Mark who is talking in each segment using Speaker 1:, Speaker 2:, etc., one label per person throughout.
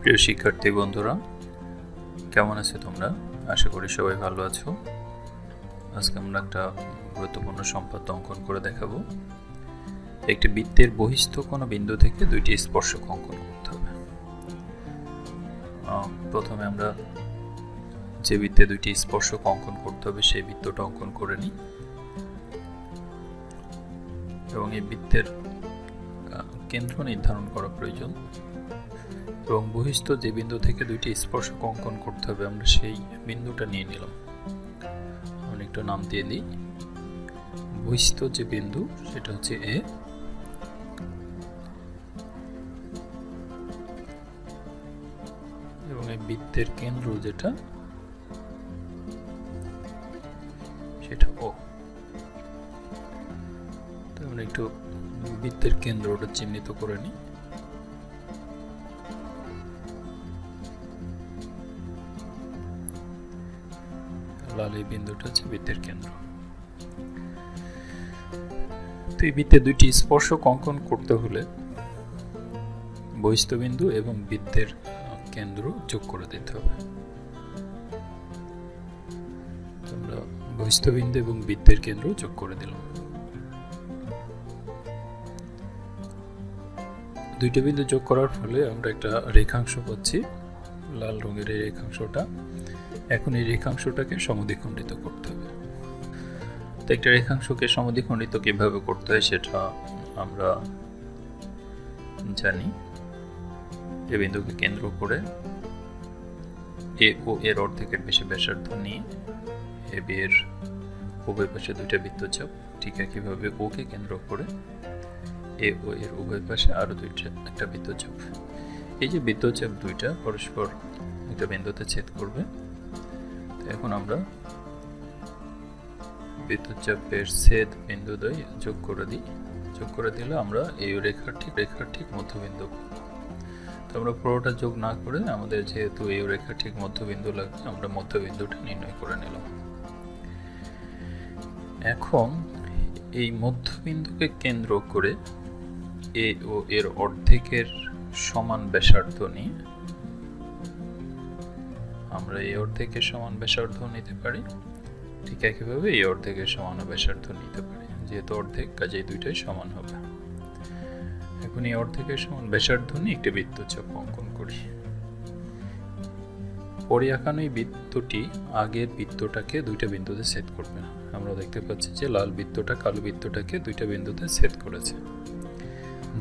Speaker 1: প্রিয় শিক্ষার্থী বন্ধুরা, কেমন আছে তোমরা? আশা করি সবাই ভালো আছো। আজকে আমরা একটা গুরুত্বপূর্ণ সম্পাদ্য অঙ্কন করে দেখাবো। একটি বৃত্তের বহিস্থ কোনো বিন্দু থেকে দুইটি স্পর্শক অঙ্কন করতে হবে। প্রথমে আমরা যে বৃত্তে দুইটি স্পর্শক অঙ্কন করতে হবে, সেই বৃত্তটা অঙ্কন করে নিই। এবং এই বৃত্তের কেন্দ্র নির্ধারণ করা প্রয়োজন। এবং বহিস্থ যে বিন্দু থেকে দুইটি স্পর্শক অঙ্কন করতে হবে, আমরা সেই বিন্দুটা নিয়ে নিলাম। আমি একটু নাম দিয়ে দিই। বহিস্থ যে বিন্দু, সেটা হচ্ছে এ এবং এই বৃত্তের কেন্দ্র যেটা, সেটা ও তো আমরা একটু বৃত্তের কেন্দ্রটা চিহ্নিত করে নিই। লাল এই বিন্দুটা হচ্ছে বৃত্তের কেন্দ্র। তো এই বৃত্তে দুইটি স্পর্শক অঙ্কন করতে হলে বহিস্থ বিন্দু এবং বৃত্তের কেন্দ্র যোগ করে দিতে হবে। আমরা বহিস্থ বিন্দু এবং বৃত্তের কেন্দ্র যোগ করে দিলাম। দুইটা বিন্দু যোগ করার ফলে আমরা একটা রেখাংশ পাচ্ছি, লাল রঙের এই রেখাংশটা। এখন এই রেখাংশটাকে সমদ্বিখণ্ডিত করতে হবে। তো একটা রেখাংশকে সমদ্বিখণ্ডিত কীভাবে করতে হয় সেটা আমরা জানি। এ বিন্দুকে কেন্দ্র করে এ ও এর অর্ধেকের বেশি ব্যাসার্ধ নিয়ে এ, বি এর উভয় পাশে দুইটা বৃত্তচাপ ঠিক একইভাবে ওকে কেন্দ্র করে এ ও এর উভয় পাশে আরও দুইটা, একটা বৃত্তচাপ। এই যে বৃত্তচাপ দুইটা পরস্পর একটা বিন্দুতে ছেদ করবে এখন আমরা বৃত্তচাপের ছেদ বিন্দুদ্বয় যোগ করে দিই। যোগ করে দিলে আমরা এই রেখার ঠিক রেখার ঠিক মধ্যবিন্দু তো আমরা পুরোটা যোগ না করে আমাদের যেহেতু এই রেখার ঠিক মধ্যবিন্দু লাগবে, আমরা মধ্যবিন্দুটা নির্ণয় করে নিলাম। এখন এই মধ্যবিন্দুকে কেন্দ্র করে এ ও এর অর্ধেকের সমান ব্যাসার্ধ নিয়ে আমরা এই অর্ধেকের সমান ব্যাসার্ধ নিতে পারি। ঠিক একইভাবে এই অর্ধেকের সমান ব্যাসার্ধ নিতে পারি, যেহেতু অর্ধেক কাজেই দুইটাই সমান হবে। এখন এই অর্ধেকের সমান ব্যাসার্ধ নিয়ে একটি বৃত্তচাপ অঙ্কন করি। পরে আঁকানো এই বৃত্তটি আগের বৃত্তটাকে দুইটা বিন্দুতে ছেদ করবে। আমরা দেখতে পাচ্ছি যে লাল বৃত্তটা কালো বৃত্তটাকে দুইটা বিন্দুতে ছেদ করেছে।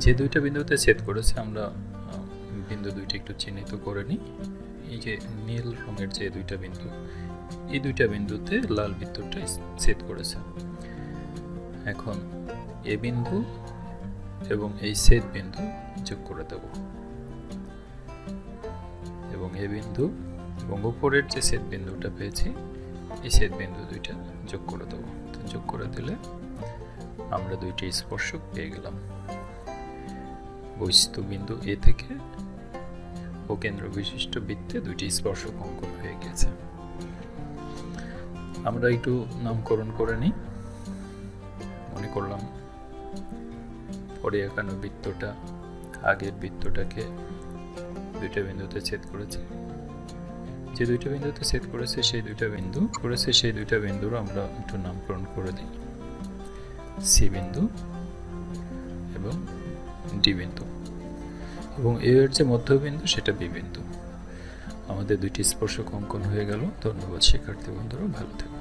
Speaker 1: যে দুইটা বিন্দুতে ছেদ করেছে, আমরা বিন্দু দুইটি একটু চিহ্নিত করে নিই। এই যে নীল রঙের যে দুইটা বিন্দু, এই দুইটা বিন্দুতে লাল বৃত্তটা ছেদ করেছে। এখন এ বিন্দু এবং এই ছেদ বিন্দু যোগ করে দেব। এবং এ বিন্দু এবং উপরের যে ছেদ বিন্দুটা পেয়েছি, এই ছেদ বিন্দু দুইটা যোগ করে দেব। তো যোগ করে দিলে আমরা দুইটি স্পর্শক পেয়ে গেলাম। বৈশিষ্ট্য বিন্দু এ থেকে ও কেন্দ্র বিশিষ্ট বৃত্তে দুইটি স্পর্শক অঙ্কন হয়ে গেছে। আমরা একটু নামকরণ করে নিই। মনে করলাম পরে এখানে বৃত্তটা, আগের বৃত্তটাকে দুইটা বিন্দুতে ছেদ করেছে। যে দুইটা বিন্দুতে ছেদ করেছে, সেই দুইটা বিন্দু করেছে, সেই দুইটা বিন্দুর আমরা একটু নামকরণ করে দিই। সি বিন্দু এবং ডি বিন্দু। এবং এ এর যে মধ্যবিন্দু, সেটা বিবিন্দু। আমাদের দুইটি স্পর্শক অঙ্কন হয়ে গেল। ধন্যবাদ শিক্ষার্থী বন্ধুরা, ভালো থেকো